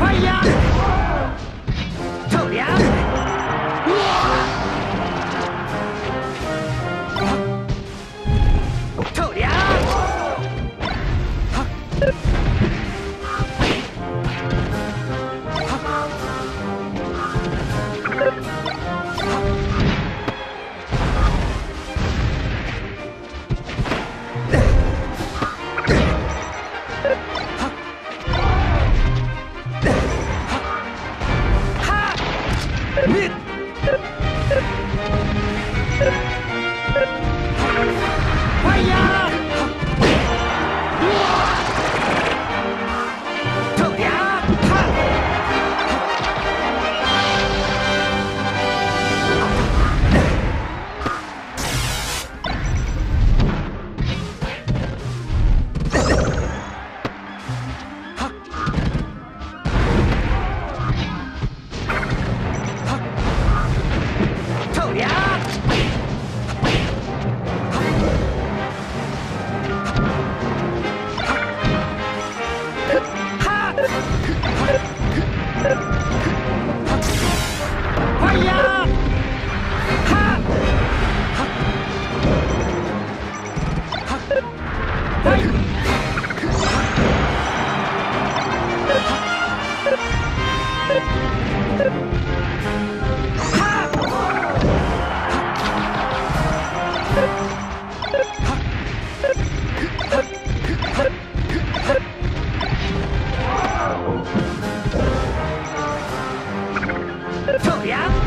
哎呀！臭娘！臭娘！Yeah.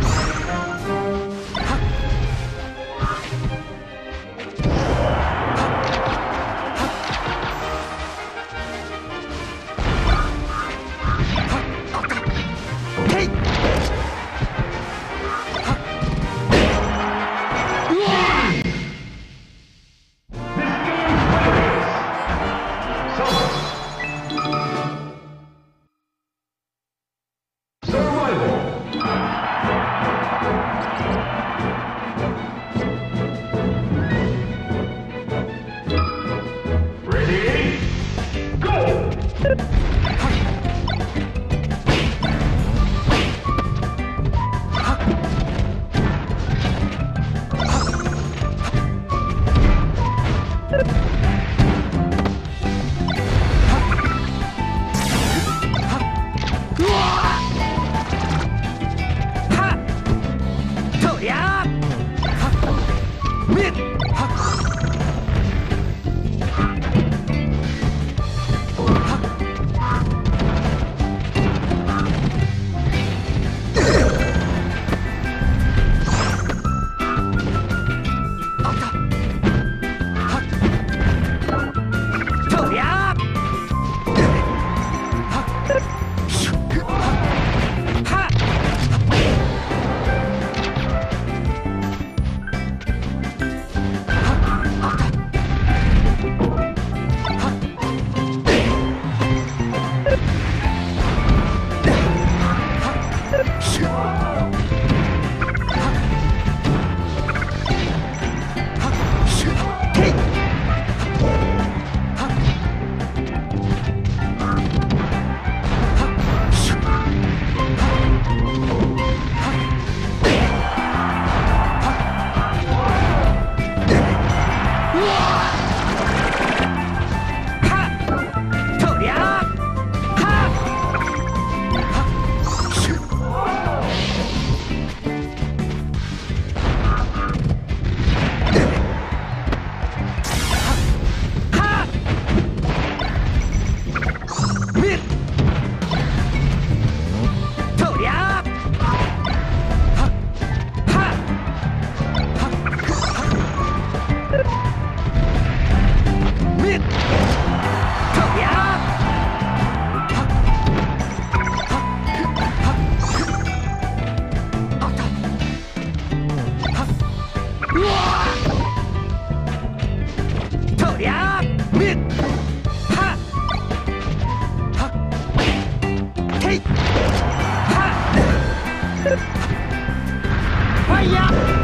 呀！